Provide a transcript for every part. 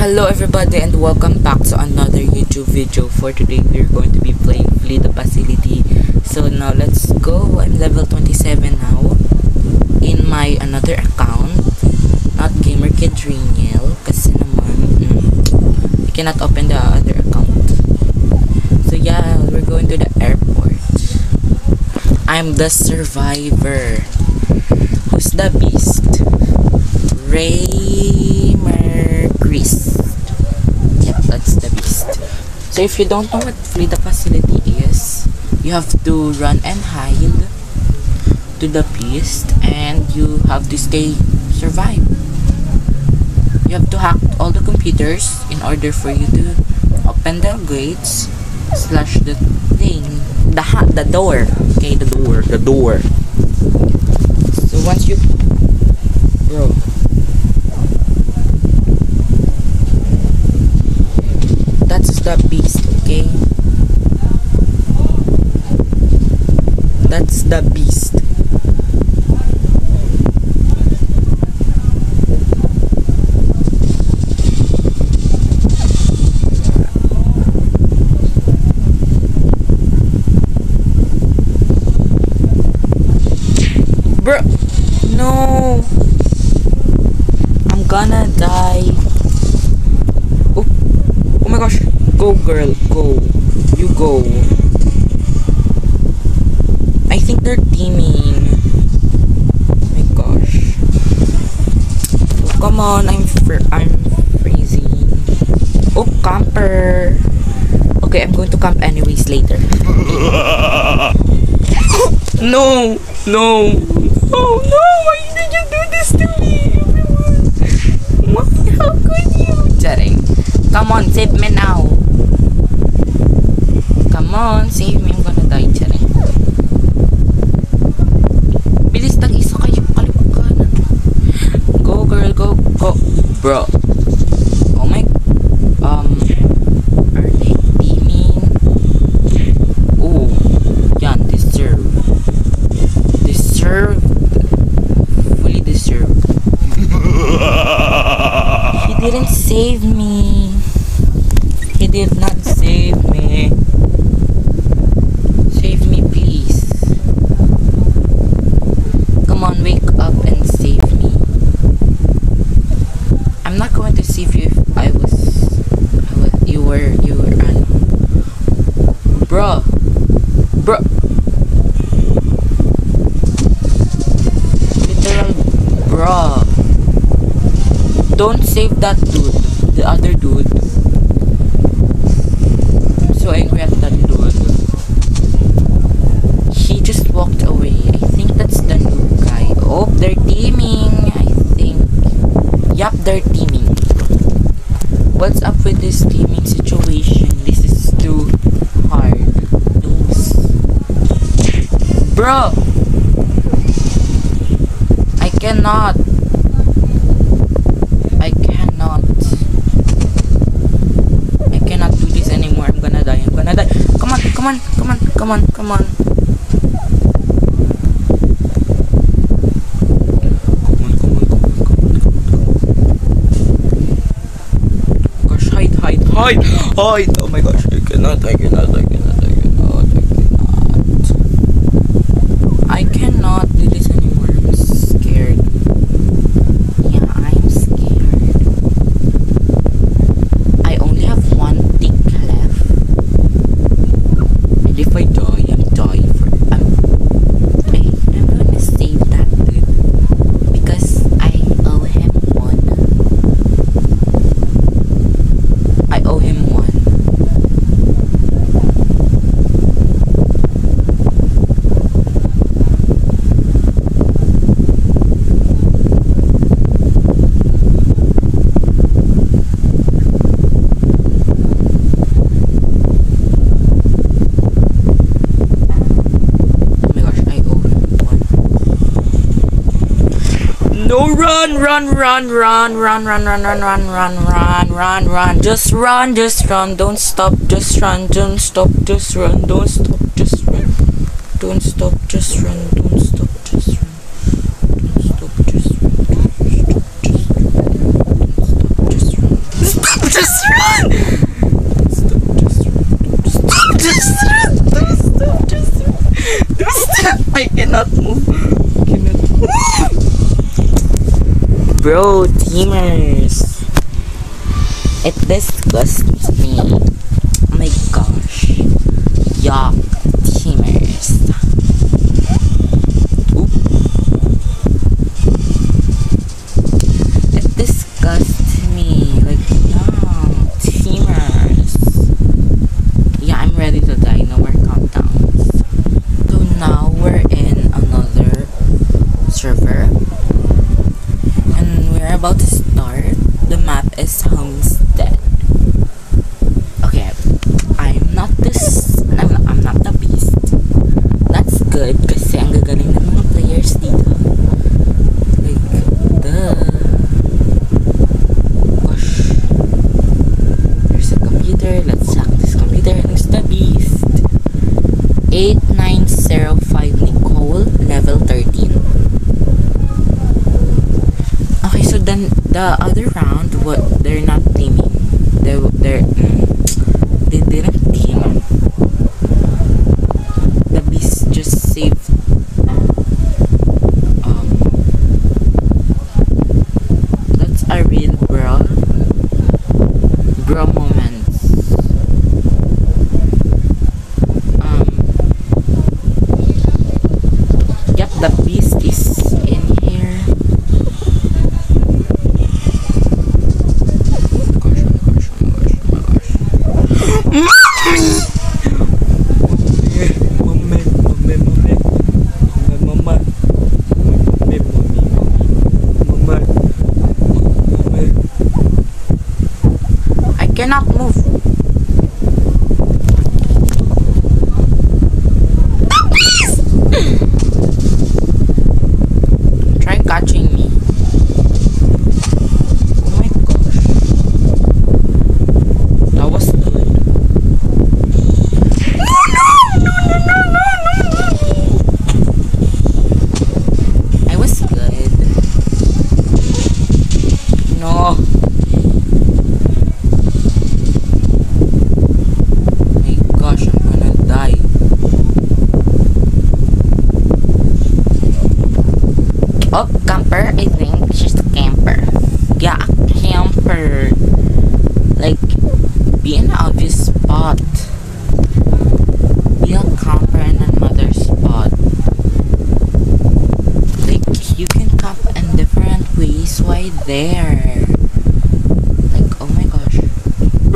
Hello everybody and welcome back to another YouTube video. For today we're going to be playing Flee the Facility. So now let's go. I'm level 27 now. In my another account. Not Gamer Kid Reniel. Kasi naman, mm, I cannot open the other account. So yeah, we're going to the airport. I'm the survivor. Who's the beast? Raymer Chris. Yep, that's the beast. So if you don't know what Flee the Facility is, you have to run and hide to the beast and you have to stay survive. You have to hack all the computers in order for you to open the gates slash the thing the ha the door okay the door the door so once you bro the beast okay? That's the beast go girl go. You go. I think they're teaming. My gosh. Oh, come on i'm fr- i'm freezing. Oh camper. Okay i'm going to camp anyways later. No no oh no why did you do this to me everyone? Why how could you? Charing. come on save me now come on save me. I'm gonna die. Charing. bilis tag isa kayo. Kaliwa kanan go girl. Go go. Bro. Oh my um are they teaming oh yan deserve. Deserved fully deserved he didn't save me. He did not save me that dude the other dude. I'm so angry at that dude. He just walked away. I think that's the new guy. Oh they're teaming I think. Yup they're teaming. What's up with this teaming situation? This is too hard bro! I cannot. I cannot. I cannot do this anymore. I'm gonna die. I'm gonna die. Come on, come on, come on, come on, come on. Come on, come on, come on, come on, come on. Gosh, hide, hide, hide, hide. Oh my gosh, I cannot, I cannot, I cannot, I cannot, I cannot. I cannot do this anymore. I'm scared. Yeah, I'm scared. I only have one tick left. And if I die, I'm dying for I'm I, I'm gonna save that dude. Because I owe him one. I owe him one. Oh my gosh, I owe him one. No, run, run, run, run, run, run, run, run, run, run, run, run, run. Just run, just run. Don't stop, just run. Don't stop, just run. Don't stop, just run. Don't stop, just run. Don't Bro, teamers. It disgusts me. Oh my gosh. Yuck. the other round what they're not teaming. They they're mm.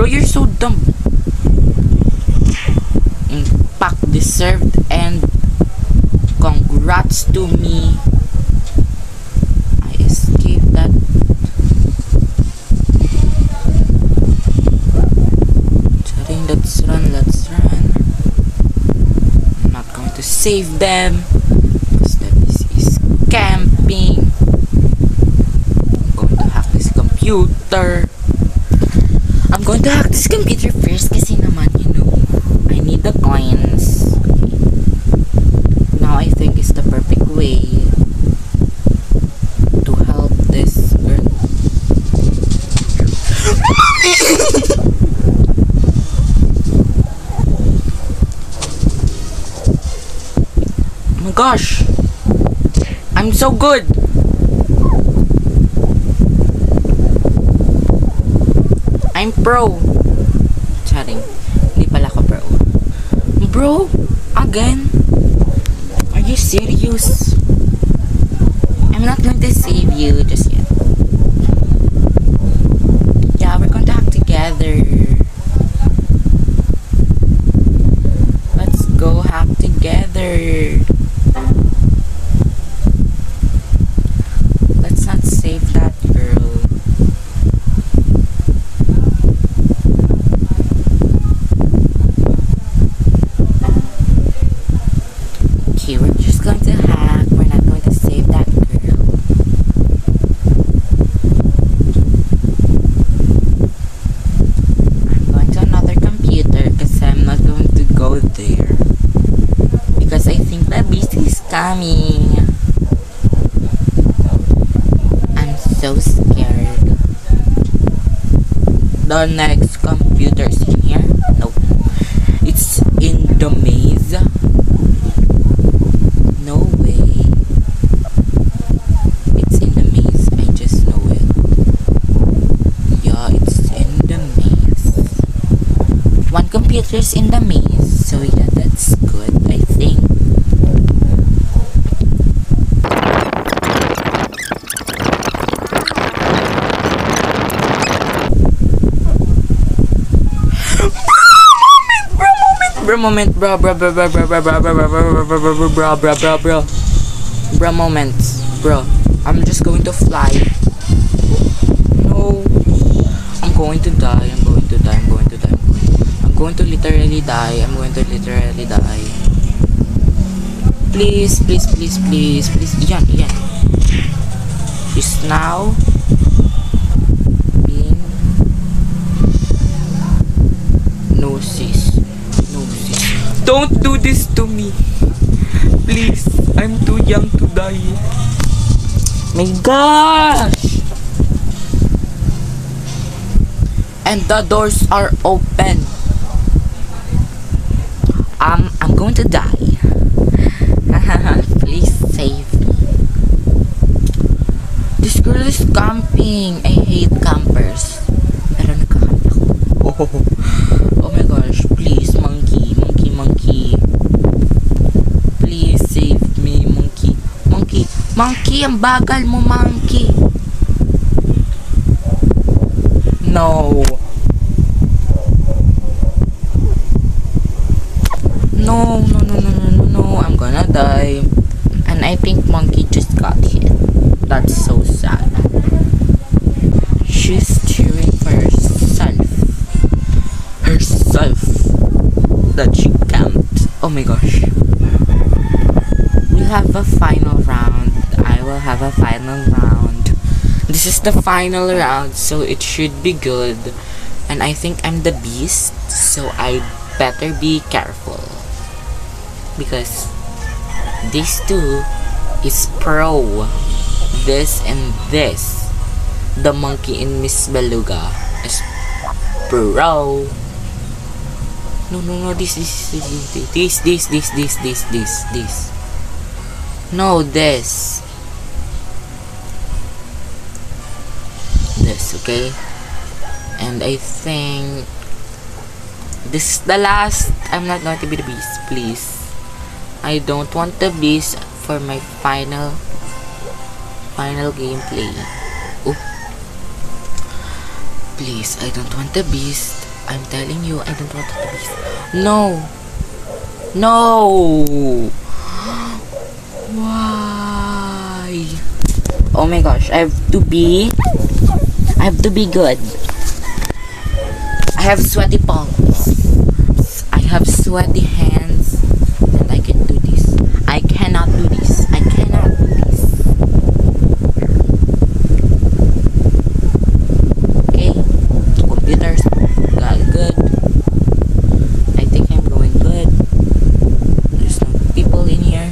Bro, you're so dumb. Impact deserved and congrats to me. I escaped that. Charing, let's run, let's run. I'm not going to save them. Because this is camping. I'm going to have this computer. Contact this computer first kasi naman, you know, I need the coins. Now I think it's the perfect way to help this girl. oh my gosh! I'm so good! I'm pro. Charing. Hindi pala ako pro. Bro, again? Are you serious? I'm not going to save you. Just coming. I'm so scared. The next computer screen. Bro moment, bro, bro, bro, bro, bro, bro, bro, bro, bro, bro, bro, bro, bro, bro, bro, bro, bro, moment, bro. I'm just going to fly. No, I'm going to die. I'm going to die. I'm going to die. I'm going. To literally die. I'm going to literally die. Please, please, please, please, please. Iyan, iyan. She's now being no sis. No sis. Don't do this to me. Please, I'm too young to die. My gosh! And the doors are open. Um, I'm going to die. Please save me. This girl is camping. I hate campers. Pero nagkakamp ako. Oh, oh my gosh. Monkey. Ang bagal mo, monkey. No, the final round, so it should be good. And I think I'm the beast, so I better be careful. Because these two is pro. This and this. The monkey in Miss Beluga is pro. No, no, no. This, this, this, this, this, this, this, this, this, this. No, this. This, okay? And I think this is the last. I'm not going to be the beast, please. I don't want the beast for my final final gameplay. Oh. Please, I don't want the beast. I'm telling you, I don't want the beast. No. No. Why? Oh my gosh, I have to be I have to be good. I have sweaty palms. I have sweaty hands. And I can do this. I cannot do this. I cannot do this. Okay. Computers got good. I think I'm going good. There's no people in here.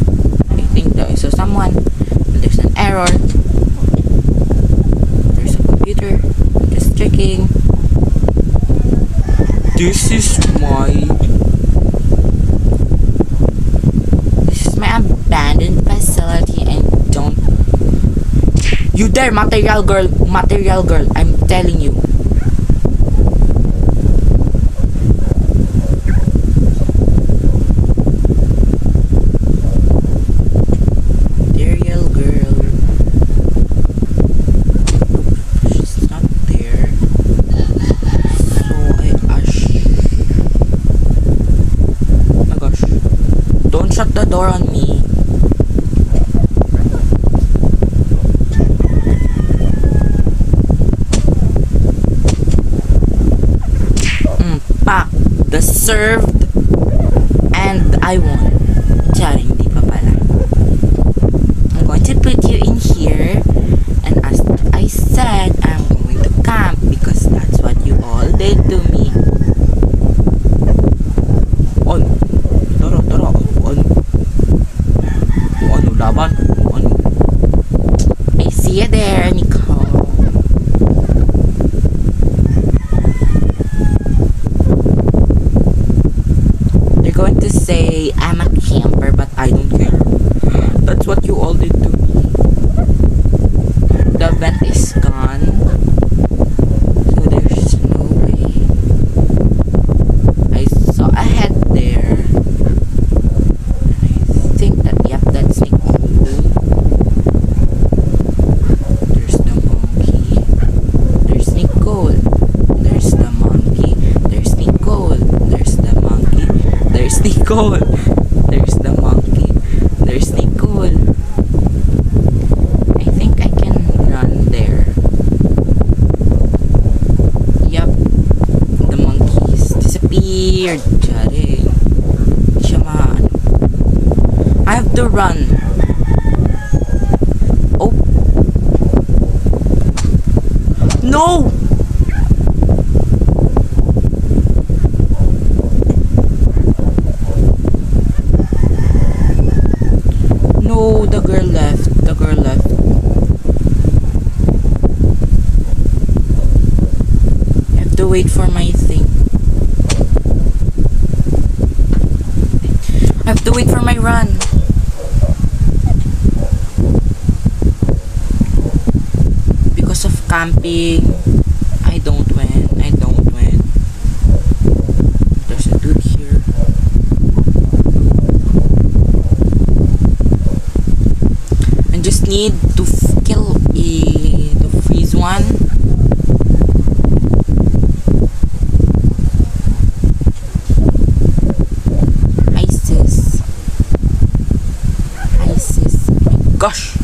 I think there is someone. There's an error. There's a computer. Just checking. This is my This is my abandoned facility and don't You there material girl material girl I'm telling you Material girl She's not there So I ash Oh my gosh Don't shut the door on me Mm, pak The served And I won Charing, di pa pala I'm going to put you in here And as I said I'm going to camp Because that's what you all did to me Ano? Tara, tara Ano? Ano laban? Ano? I see you there, Nicole They're going to say I'm a camper, but I Nicole. There's the monkey. There's Nicole. I think I can run there. Yup. The monkeys disappeared. Charing. Siya maano. I have to run. Oh. No! No, the girl left. The girl left. I have to wait for my thing. I have to wait for my run. Because of camping, I don't win. I don't win. There's a dude here. I just need to kill to freeze one. ISIS. ISIS. Gosh.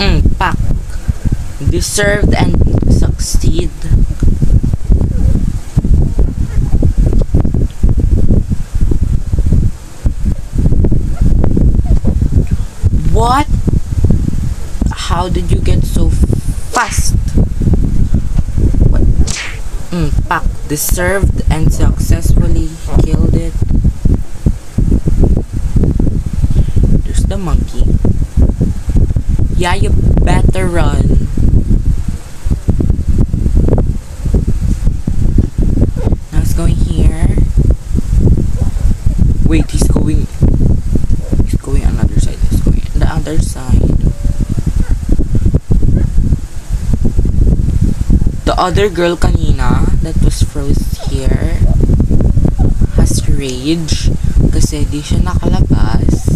Mm, pack. Deserved and succeed. What? How did you get so fast? What? Mm, pack. Deserved and successfully killed it. There's the monkey. Yeah, you better run. Other side. The other girl kanina that was froze here has rage kasi di siya nakalabas.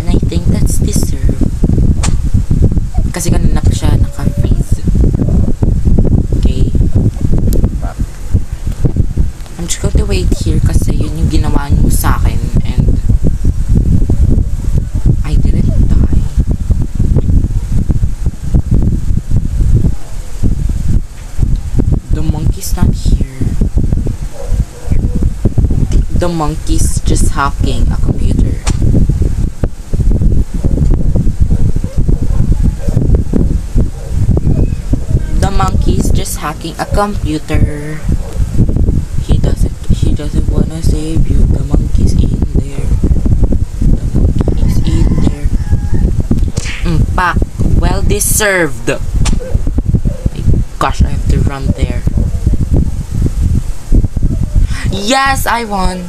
And I think that's deserved. Kasi kanina monkey's not here. The monkey's just hacking a computer. The monkey's just hacking a computer. He doesn't he doesn't wanna save you. The monkey's in there. The monkey's in there. Mm. Well deserved. Gosh, I have to run there. Yes, I won.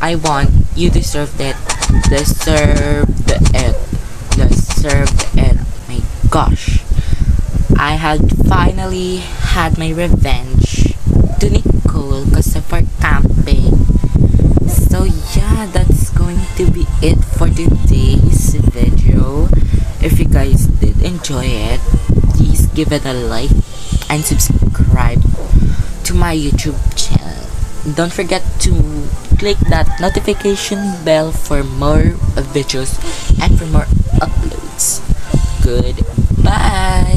I won. You deserved it. Deserved it. Deserved it. Oh my gosh. I had finally had my revenge to Nicole because of our camping. So yeah, that's going to be it for today's video. If you guys did enjoy it, please give it a like and subscribe to my YouTube channel. Don't forget to click that notification bell for more videos and for more uploads. Goodbye.